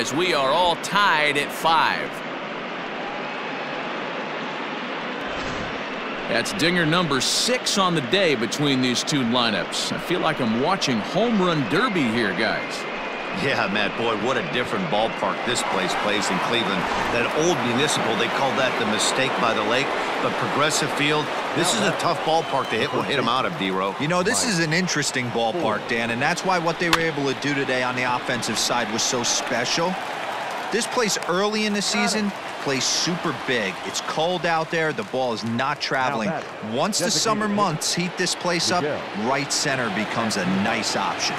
as we are all tied at five. That's dinger number six on the day between these two lineups. I feel like I'm watching home run derby here, guys. Yeah, Matt, boy, what a different ballpark this place plays in Cleveland. That old municipal, they call that the mistake by the lake. But Progressive Field, this is a tough ballpark to hit, We'll hit them out of, D-Row. You know, this is an interesting ballpark, Dan, and that's why what they were able to do today on the offensive side was so special. This place early in the season plays super big. It's cold out there. The ball is not traveling. Once the summer months heat this place up, right center becomes a nice option.